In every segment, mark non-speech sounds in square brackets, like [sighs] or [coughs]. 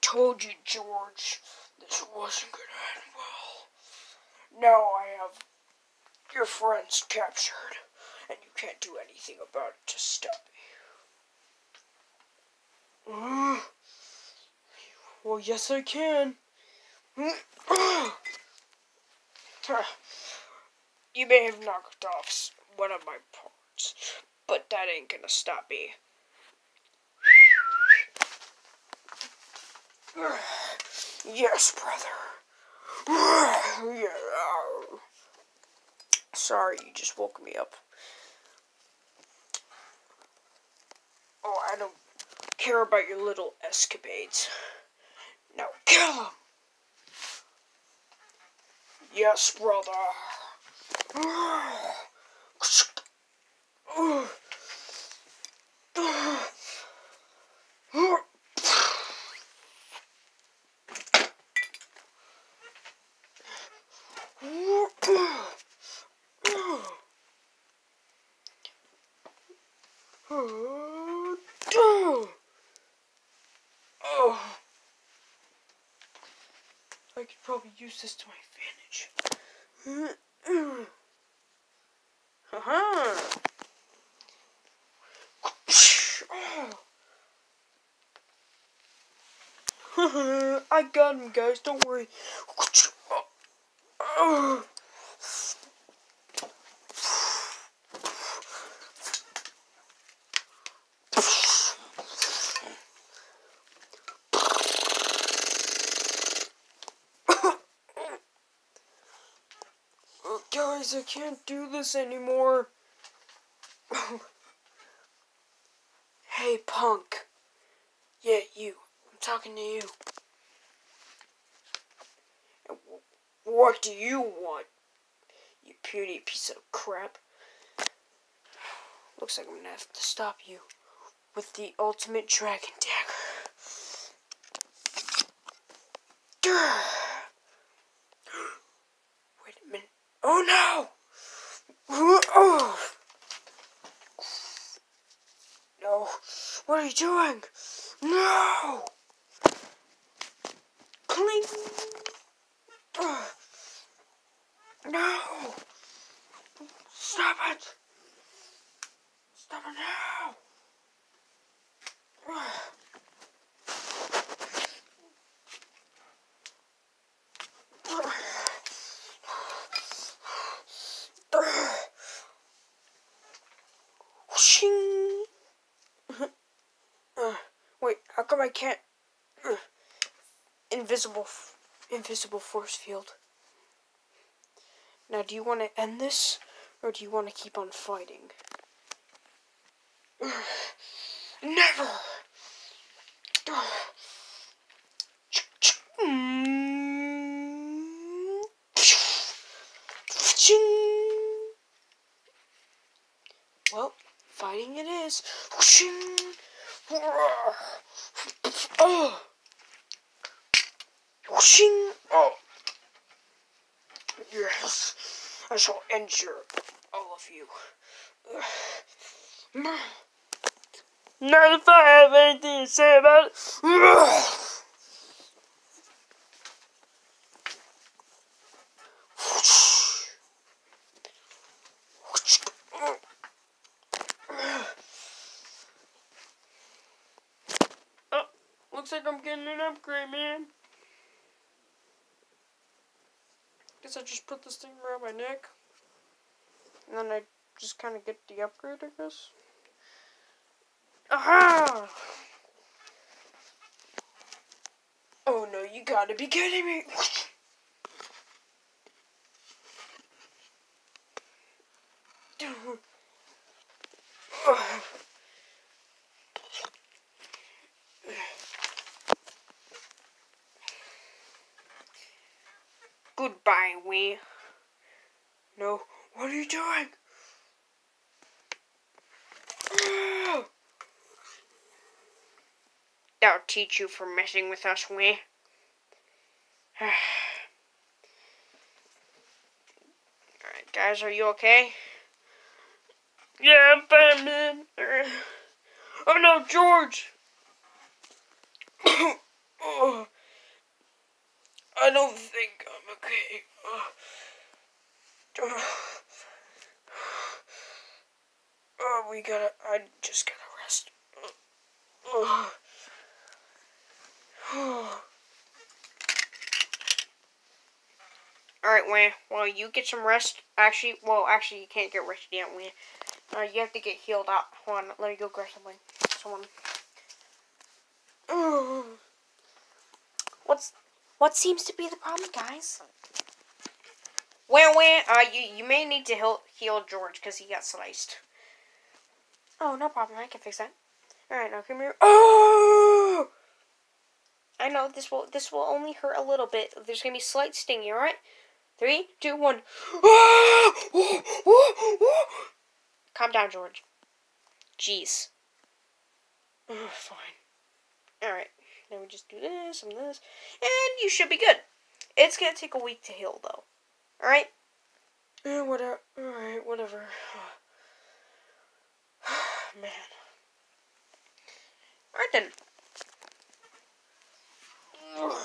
told you, George, this wasn't gonna end well. Now I have your friends captured, and you can't do anything about it to stop me. Uh, well, yes, I can. You may have knocked off one of my parts, but that ain't gonna stop me. Yes, brother. [sighs] Sorry, you just woke me up. Oh, I don't care about your little escapades. Now kill him! Yes, brother. [sighs] I could probably use this to my advantage. Haha. Uh-huh. [laughs] I got him, guys. Don't worry. Guys, I can't do this anymore. [laughs] hey, punk. Yeah, you. I'm talking to you. What do you want, you puny piece of crap? Looks like I'm gonna have to stop you with the ultimate dragon dagger. Oh no! Oh! No. What are you doing? No! Cling! No! Stop it! Stop it now! come I can't? Invisible, invisible force field. Now, do you want to end this, or do you want to keep on fighting? Never! Well, fighting it is. Oh. [sighs] Whooshing. Oh. Yes. I shall injure all of you. [sighs] Not if I have anything to say about it. [sighs] looks like I'm getting an upgrade, man. Guess I just put this thing around my neck. And then I just kind of get the upgrade, I guess. Aha! Oh no, you gotta be kidding me! [laughs] [sighs] Goodbye, we. No, what are you doing? [sighs] That'll teach you for messing with us, we. [sighs] Alright, guys, are you okay? Yeah, I'm fine, man. [sighs] Oh no, George! [coughs] oh. I don't think I'm okay. Uh, [sighs] we gotta. I just gotta rest. [sighs] Alright, Wayne. Well, you get some rest. Actually, well, actually, you can't get rest yet, Wayne. Uh, you have to get healed up. Hold on, let me go grab something. Someone. [sighs] What's what seems to be the problem, guys? Where, where? Uh, you you may need to heal heal George because he got sliced. Oh, no problem. I can fix that. All right, now come here. Oh! [gasps] I know this will this will only hurt a little bit. There's gonna be slight stinging. All right. Three, two, one. [gasps] Calm down, George. Jeez. Fine. Alright. Then we just do this and this. And you should be good. It's gonna take a week to heal, though. Alright? Yeah, whatever. Alright, whatever. [sighs] Man. Alright then. [sighs]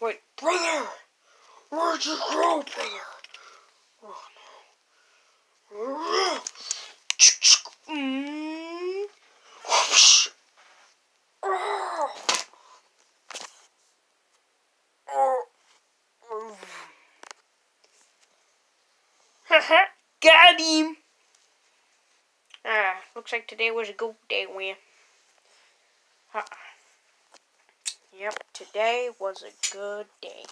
Wait, brother! Where'd you go, brother? Oh no. [sighs] Mm. Got him! Ah, looks like today was a good day, Win. Huh. Yep, today was a good day.